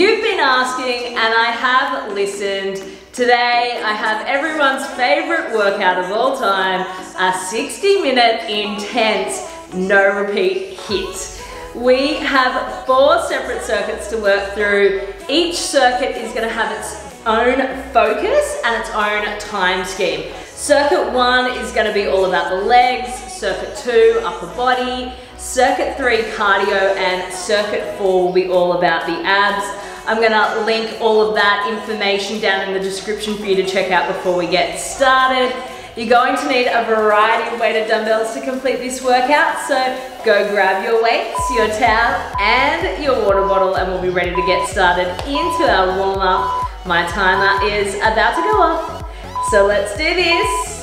You've been asking and I have listened. Today I have everyone's favorite workout of all time, a 60 minute intense no repeat HIIT. We have four separate circuits to work through. Each circuit is gonna have its own focus and its own time scheme. Circuit one is gonna be all about the legs, circuit two, upper body, circuit three, cardio, and circuit four will be all about the abs. I'm gonna link all of that information down in the description for you to check out before we get started. You're going to need a variety of weighted dumbbells to complete this workout, so go grab your weights, your towel, and your water bottle, and we'll be ready to get started into our warm up. My timer is about to go off, so let's do this.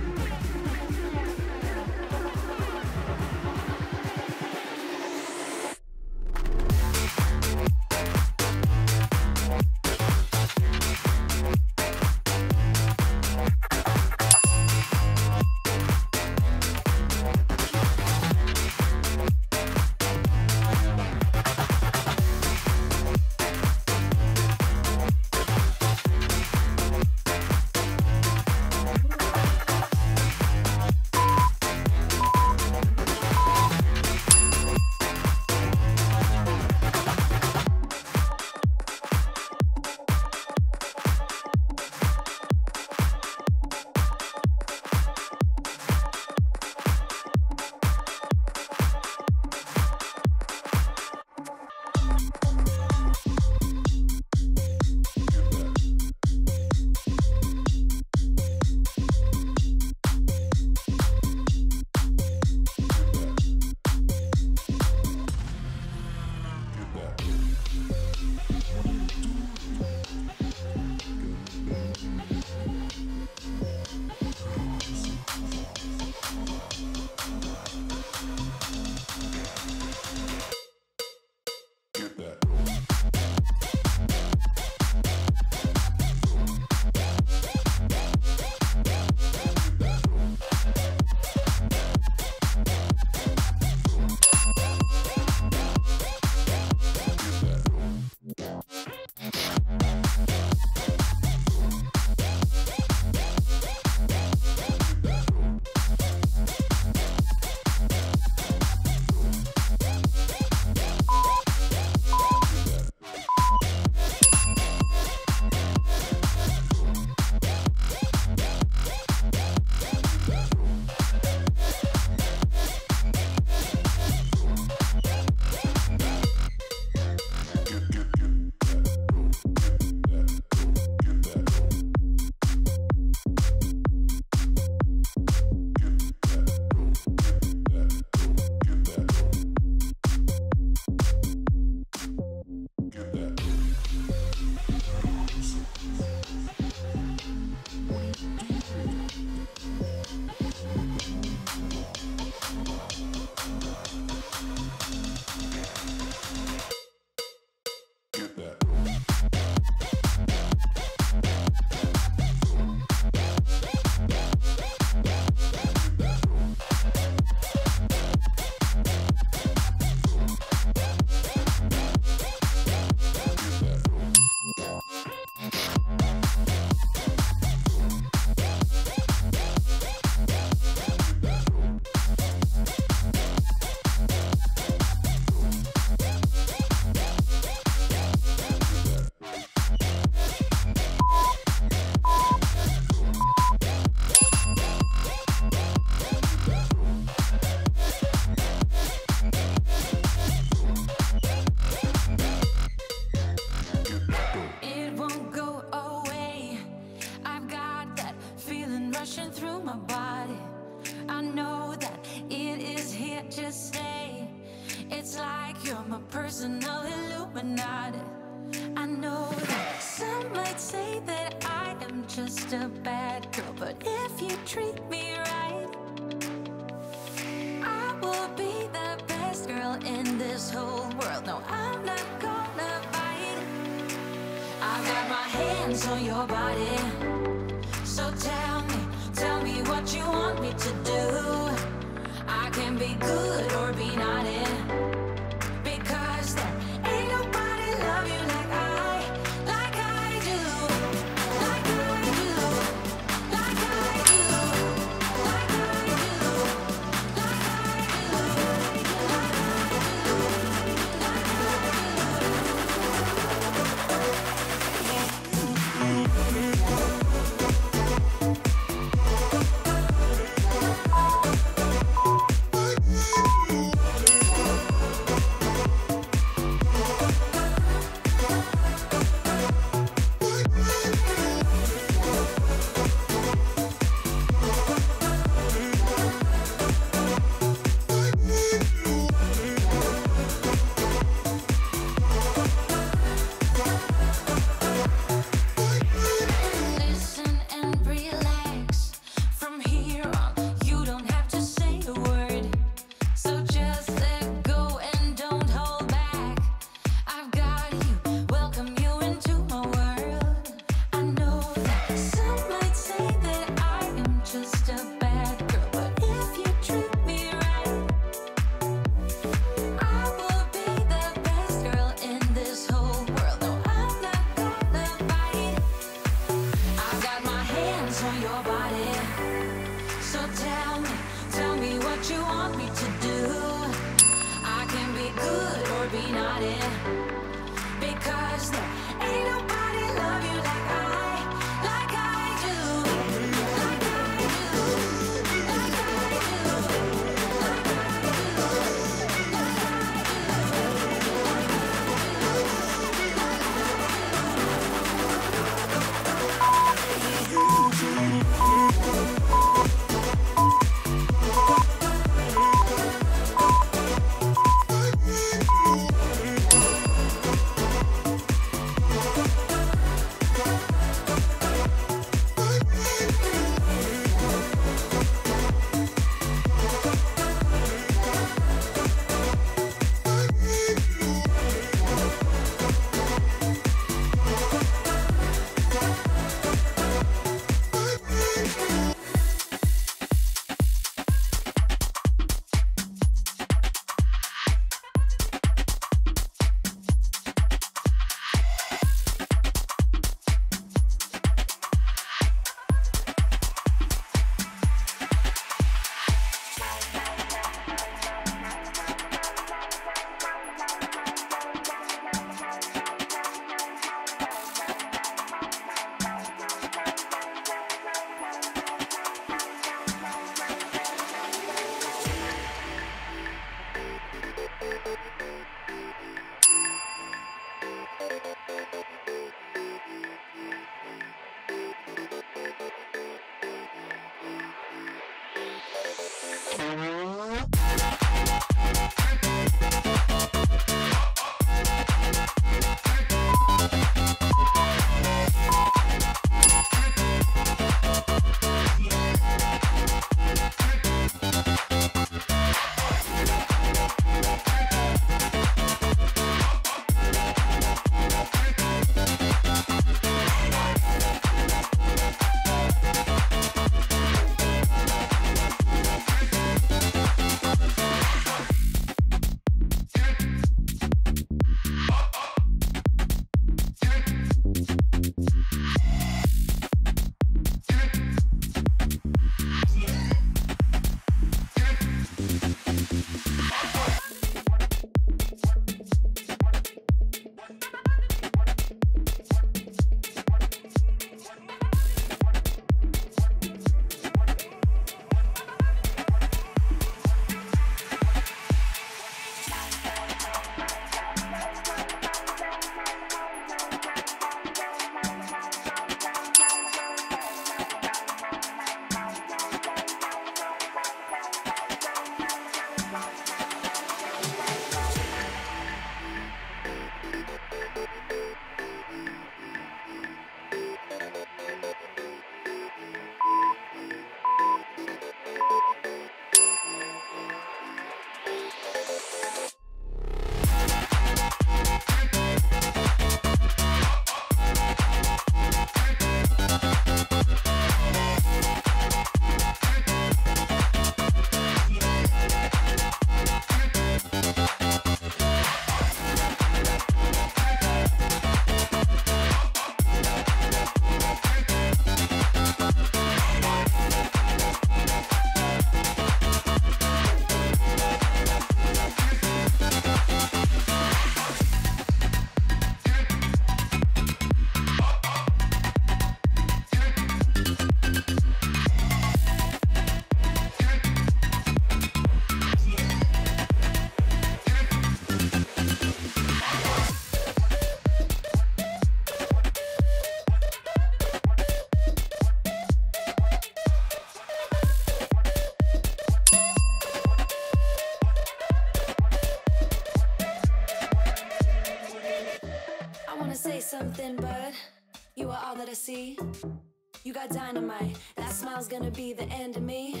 You got dynamite. That smile's gonna be the end of me.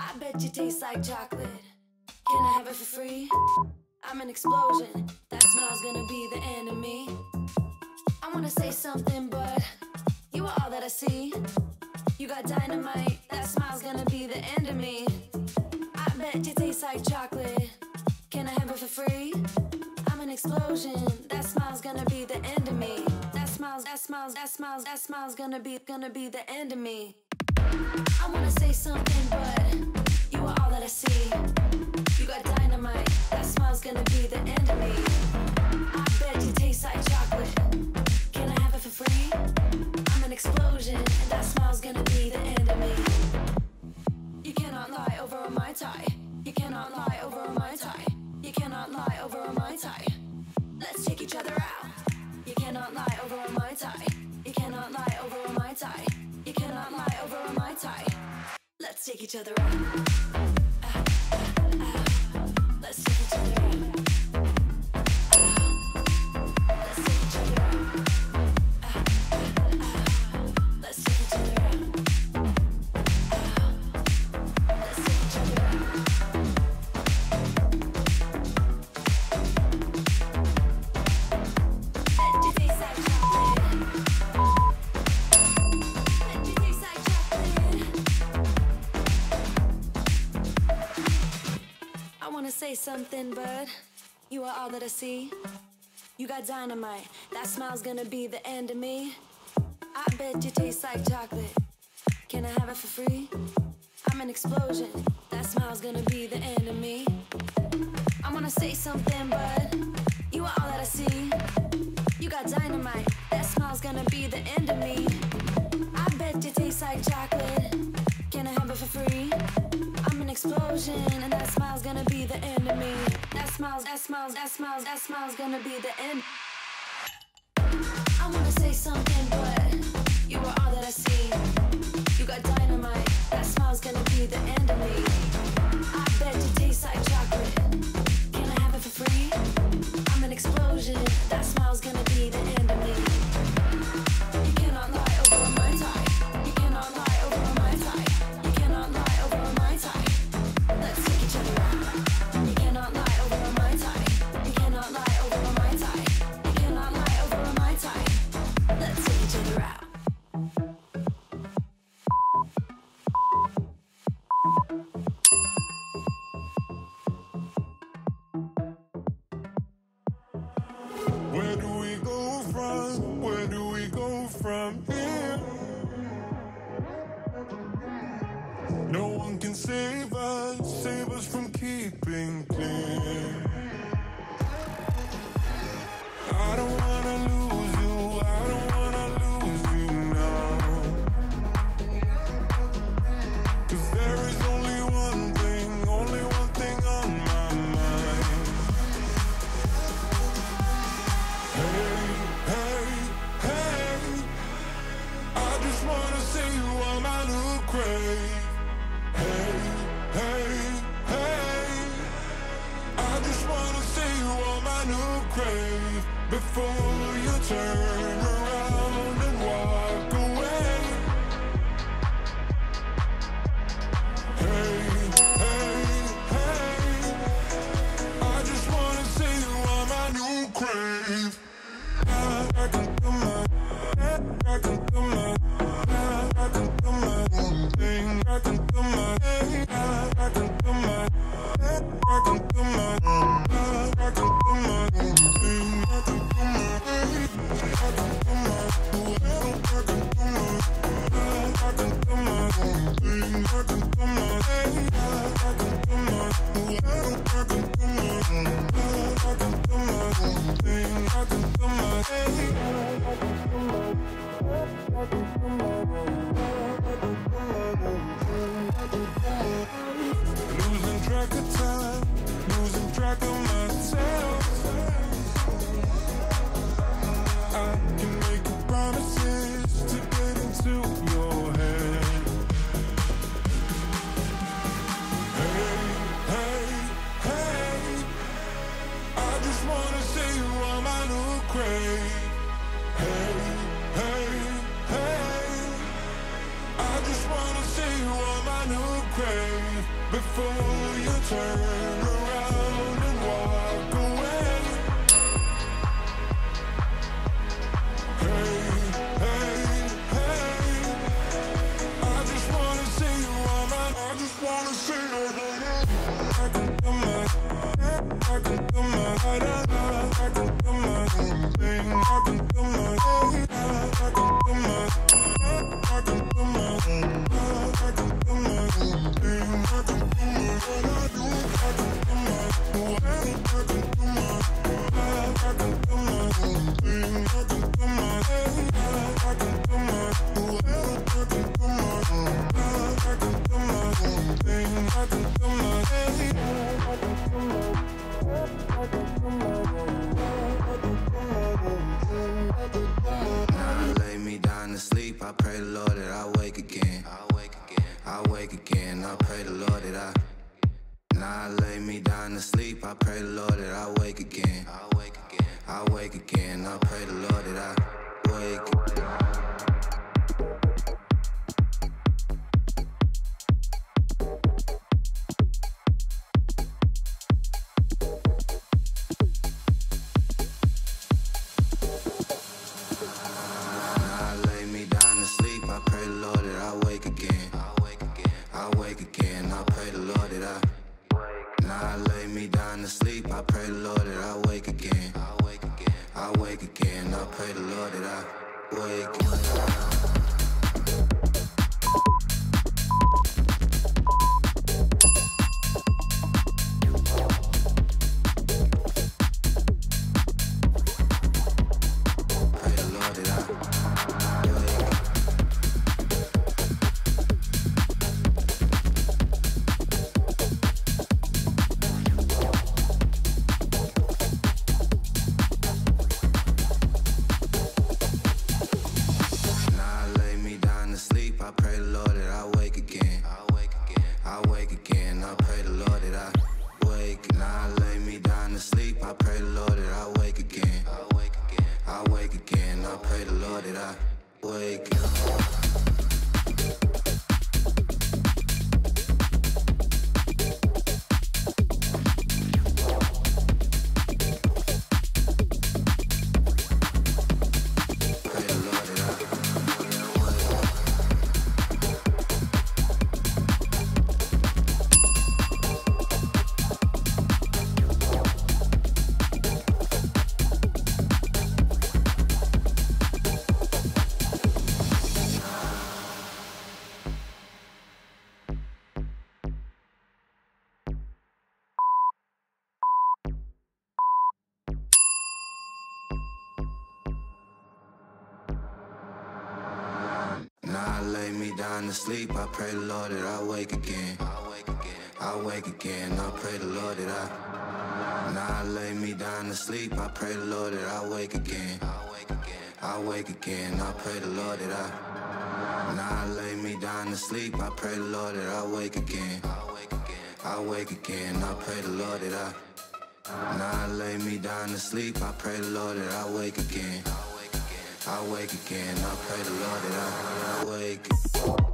I bet you taste like chocolate. Can I have it for free? I'm an explosion. That smile's gonna be the end of me. I wanna say something, but you are all that I see. You got dynamite. That smile's gonna be the end of me. I bet you taste like chocolate. Can I have it for free? I'm an explosion. That smile's gonna be the end of me. That smiles, that smiles, that smiles, that smile's gonna be gonna be the end of me. I wanna say something, but you are all that I see. You got dynamite. That smile's gonna be the end of me. I bet you taste like chocolate. Can I have it for free? I'm an explosion, and that smile's gonna be the end of me. You cannot lie over a mai tai. You cannot lie over a mai tai. You cannot lie over a mai tai. Let's take each other out. Cannot lie over mai tai. You cannot lie over mai tai. You cannot lie over mai tai. Let's take each other out. Say something, but you are all that I see. You got dynamite. That smile's gonna be the end of me. I bet you taste like chocolate. Can I have it for free? I'm an explosion. That smile's gonna be the end of me. I wanna say something, but you are all that I see. You got dynamite. That smile's gonna be the end of me. I bet you taste like chocolate. Can I have it for free? I'm an explosion, and that smile's gonna be the end of me. That smiles, that smiles, that smiles, that smile's gonna be the end. I wanna say something, but you are all that I see. You got dynamite. That smile's gonna be the end of me. I bet you taste like chocolate. Own turn trying to sleep. I pray the Lord that I wake again. I wake again. I wake again. I pray the Lord that I. Now I lay me down to sleep. I pray the Lord that I wake again. I wake again. I wake again. I pray the Lord that I. Now I lay me down to sleep. I pray the Lord that I wake again. I wake again. I wake again. I pray the Lord that I. Now I lay me down to sleep. I pray the Lord that I wake again. I wake again. I wake again. I pray the Lord that I, I wake.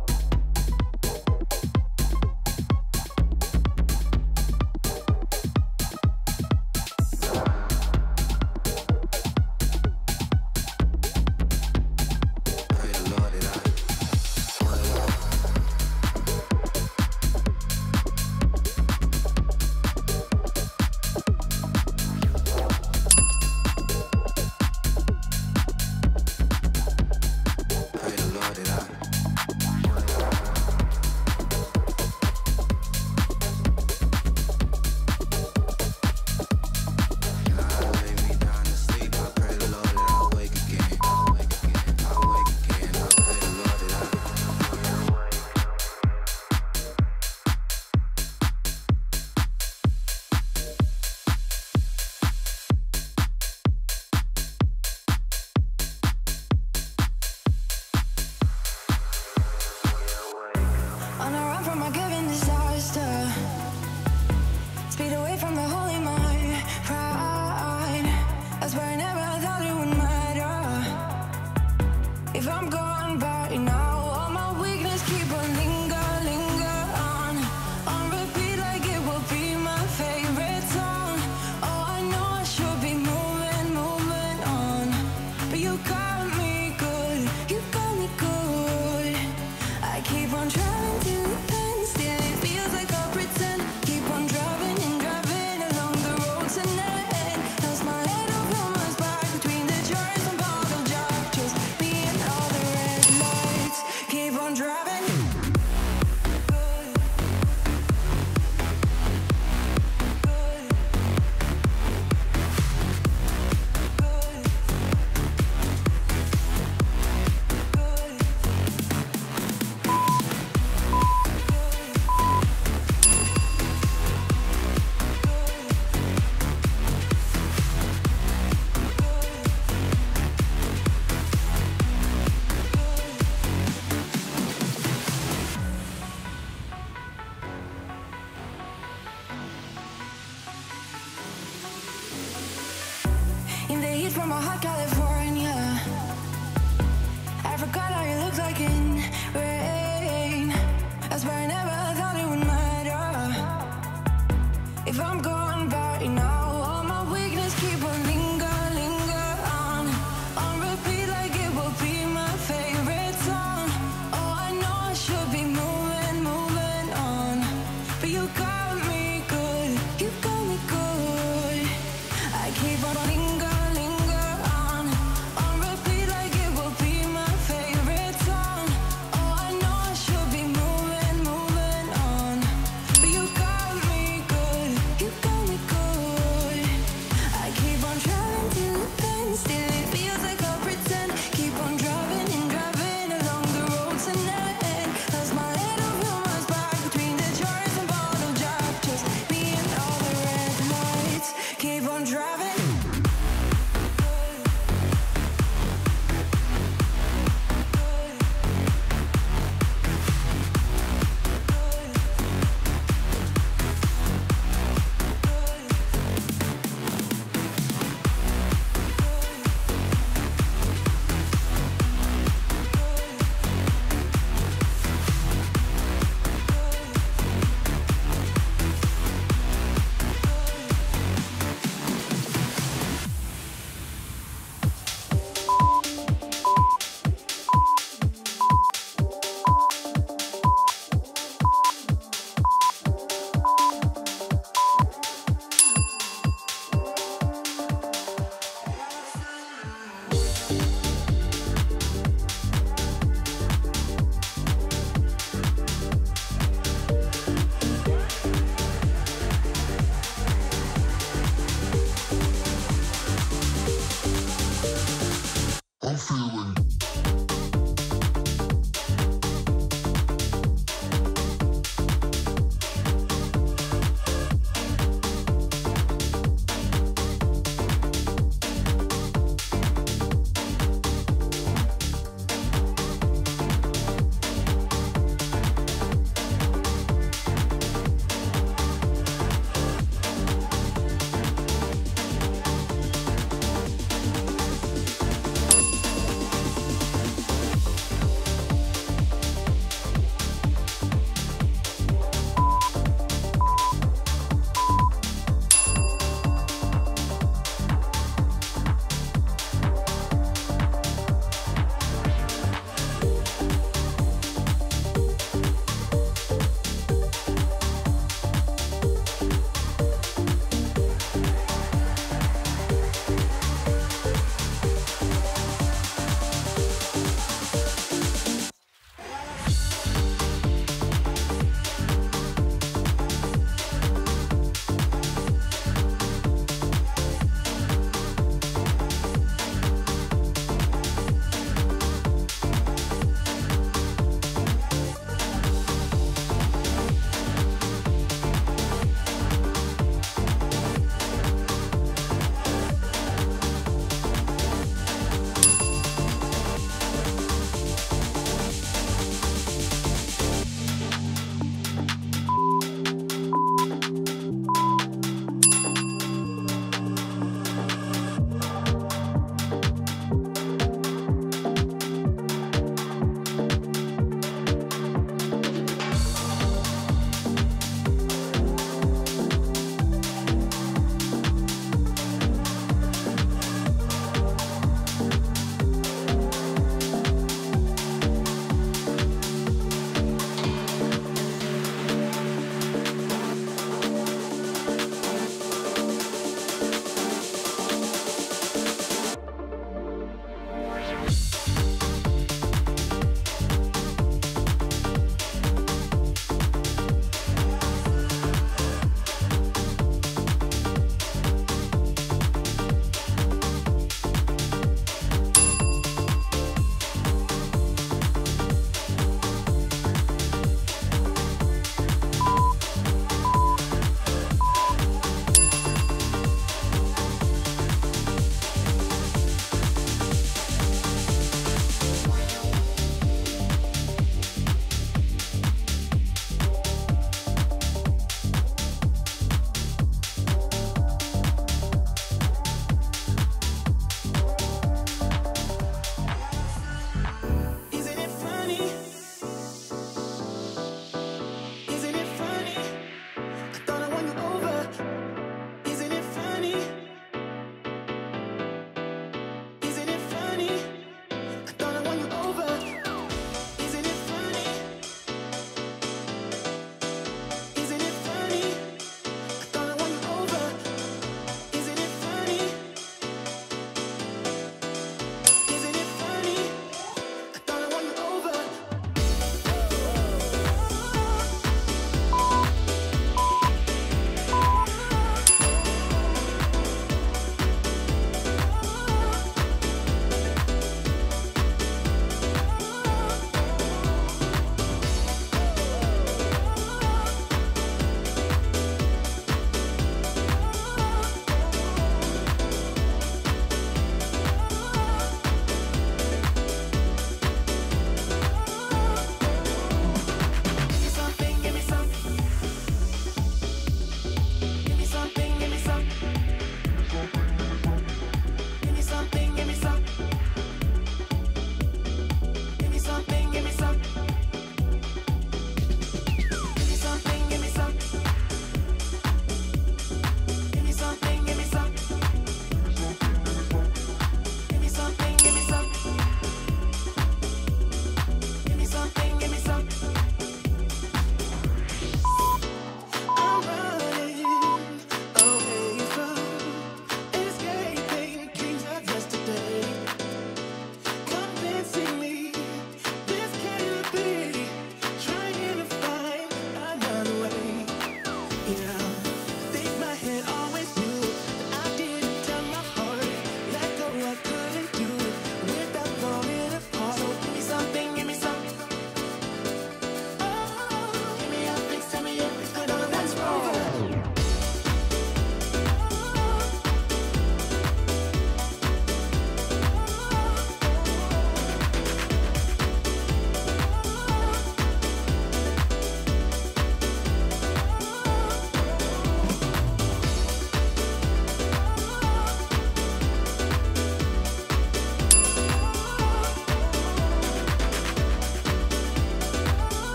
If I'm going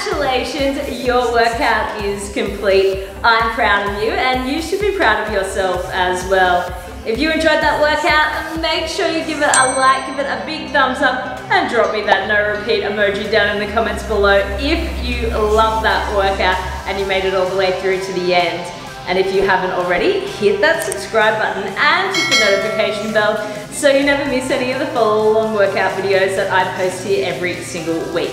Congratulations, your workout is complete. I'm proud of you and you should be proud of yourself as well. If you enjoyed that workout, make sure you give it a like, give it a big thumbs up and drop me that no repeat emoji down in the comments below if you love that workout and you made it all the way through to the end. And if you haven't already, hit that subscribe button and hit the notification bell so you never miss any of the follow along workout videos that I post here every single week.